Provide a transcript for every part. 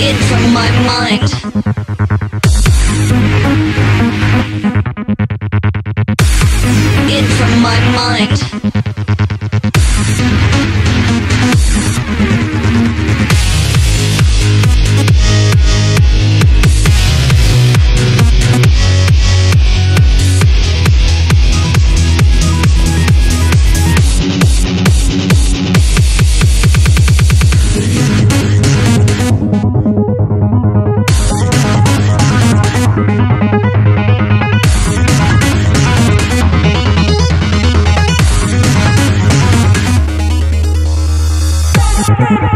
it from my mind.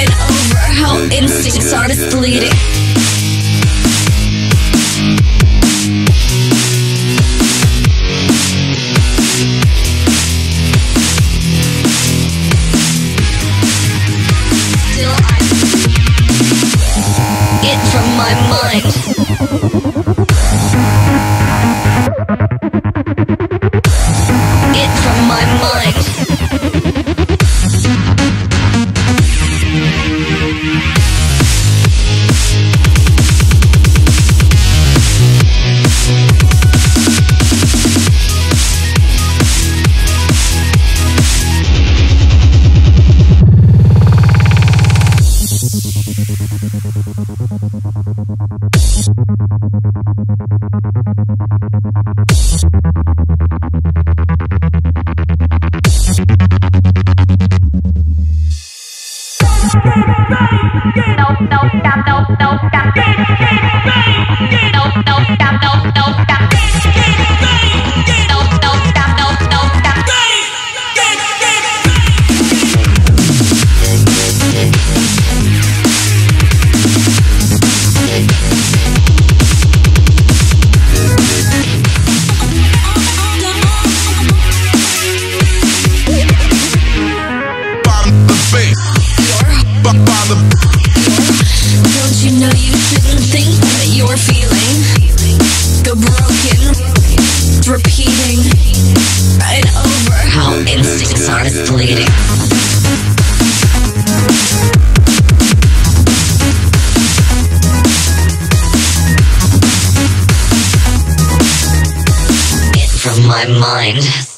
And over how instincts are misleading. Still, I it from my mind. no, no, stop, no, no, stop, dance, dance, dance, no, no, you know you didn't think that you're feeling the broken, repeating and over how instincts are bleeding It from my mind.